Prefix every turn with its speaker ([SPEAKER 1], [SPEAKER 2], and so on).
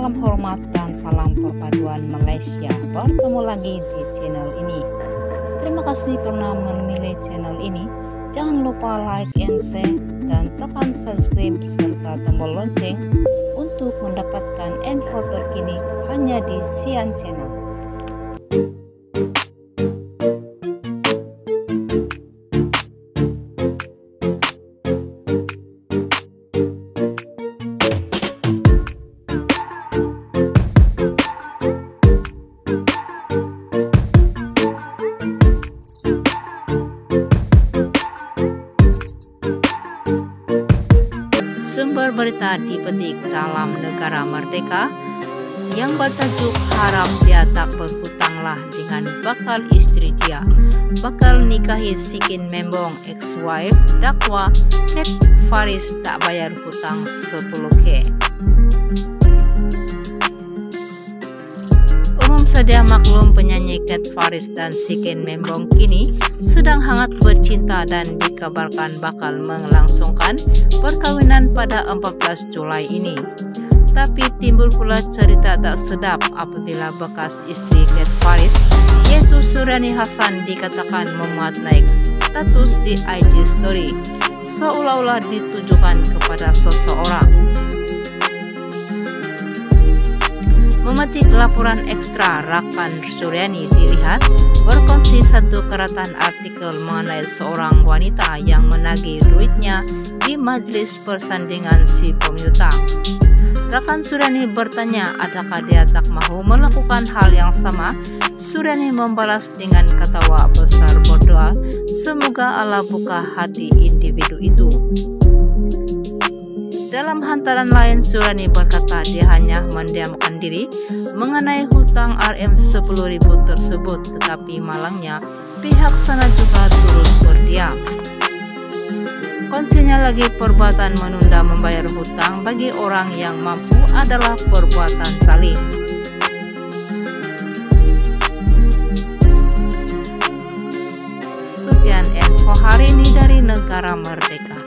[SPEAKER 1] Salam hormat dan salam perpaduan Malaysia. Bertemu lagi di channel ini. Terima kasih karena memilih channel ini. Jangan lupa like and share dan tekan subscribe serta tombol lonceng untuk mendapatkan info terkini hanya di Sian Channel. Berita dipetik dalam negara merdeka yang bertajuk harap dia tak berhutanglah dengan bakal istri dia. Bakal nikahi Sikin Membong ex-wife dakwa Ted Faris tak bayar hutang 10k. Saja maklum penyanyi Cat Faris dan Sikin Membong kini sedang hangat bercinta dan dikabarkan bakal melangsungkan perkawinan pada 14 Julai ini. Tapi timbul pula cerita tak sedap apabila bekas istri Cat Faris yaitu Suryani Hasan dikatakan memuat naik status di IG story seolah-olah ditujukan kepada seseorang. Memetik laporan ekstra Rakan Suryani dilihat berkongsi satu keratan artikel mengenai seorang wanita yang menagih duitnya di majelis persandingan si pemiutang. Rakan Suryani bertanya adakah dia tak mahu melakukan hal yang sama. Suryani membalas dengan ketawa besar berdoa, semoga Allah buka hati individu itu. Dalam hantaran lain, Surani berkata dia hanya mendiamkan diri mengenai hutang RM 10.000 tersebut, tetapi malangnya pihak sana juga turut berdiam. Konsenya lagi perbuatan menunda membayar hutang bagi orang yang mampu adalah perbuatan saling. Sekian info hari ini dari negara merdeka.